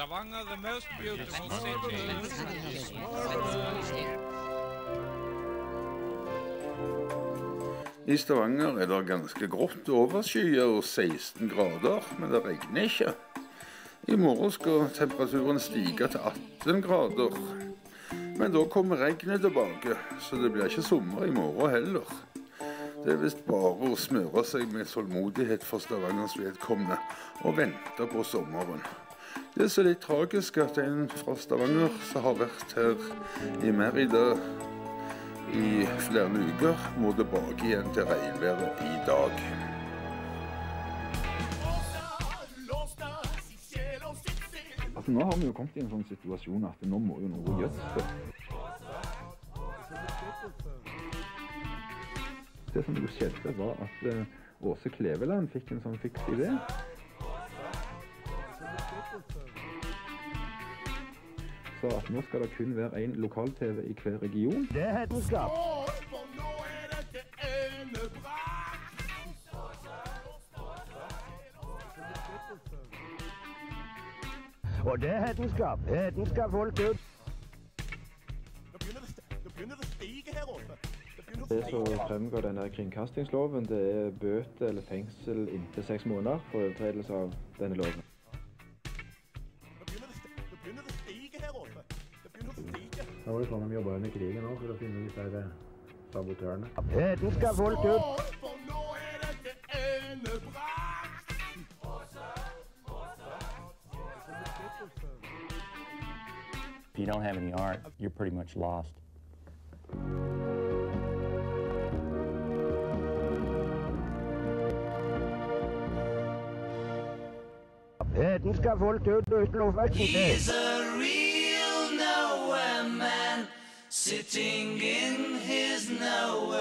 Stavanger, the most beautiful city. I Stavanger er det ganske grått overskyet og 16 grader, men det regner ikke. I morgen skal temperaturen stige til 18 grader. Men da kommer regnet tilbake, så det blir ikke sommer i morgen heller. Det er visst bare å smøre seg med tålmodighet for Stavangers vedkommende og vente på sommeren. Det er så litt tragisk at en fra Stavanger som har vært her i Merida i flere uker, må tilbake igjen til regnværet i dag. Altså, nå har vi jo kommet i en sånn situasjon at nå må jo noe gjøres. Det som jo skjedde, var at eh, Åse Kleveland fikk en sånn fiks idé. At nå skal det kun være én lokal-TV i hver region. Det er hedenskap. Og det er hedenskap. Hedenskap folk ut. Det som fremgår denne kringkastingsloven, det er bøter eller fengsel inntil seks måneder for overtredelse av denne loven. Da var det sånn de jobba under krigen òg, for å finne disse her sabotørene. Hedenskap er- folk ut. If you don't have any art, you're pretty much lost. Hedenskap folk ut uten noe He's vekst. Sitting in his nowhere